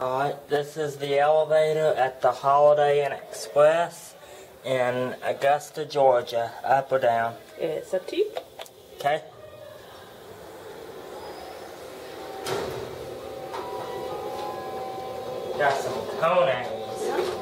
Alright, this is the elevator at the Holiday Inn Express in Augusta, Georgia. Up or down? It's up to you. Okay. Got some Kones. Yeah.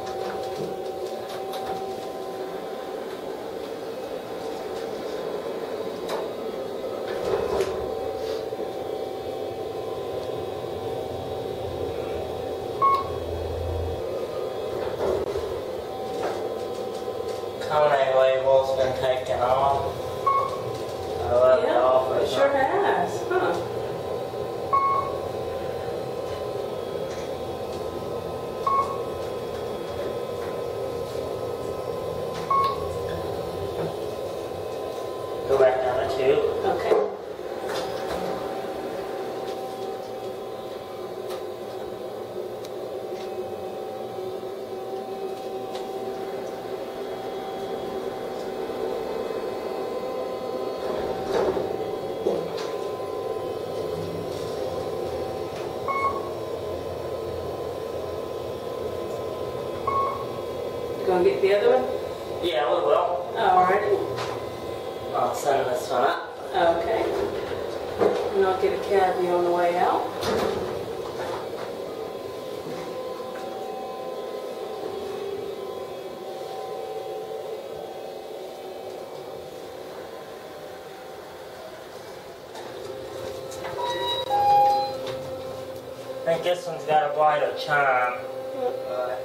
Kone label's off. I left it off. Yeah, it sure has. Huh. Go back down. Okay. Gonna get the other one? Yeah, we will. Alrighty. I'll send this one up. Okay. And I'll get a caddy on the way out. I think this one's got a brighter chime. Uh,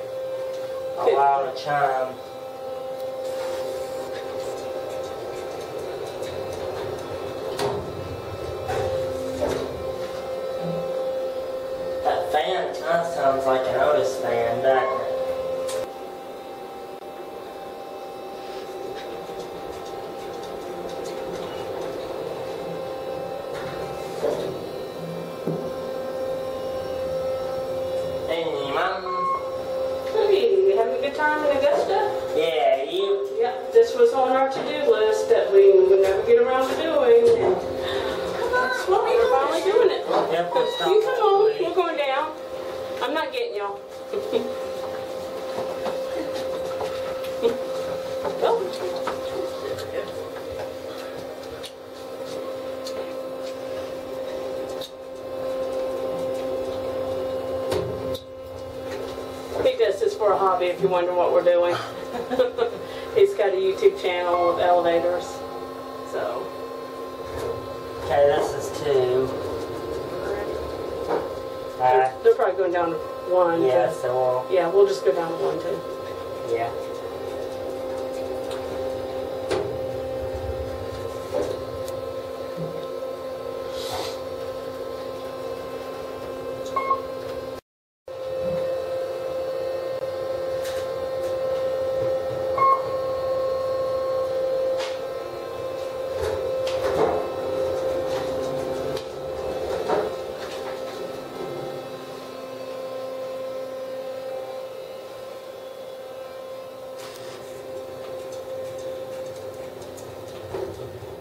That fan kind of sounds like an Otis fan, doesn't? Hey, Mom. Hey, you having a good time in Augusta? Yeah, you. Yeah, this was on our to-do list that we would never get around to doing. And that's what we're finally doing it. You come on, we're going down. I'm not getting y'all. He does this is for a hobby if you wonder what we're doing. He's got a YouTube channel of elevators. So, Okay, this is two. they're, Uh, they're probably going down to one. yeah, so Yeah, we'll just go down to one too. yeah. something.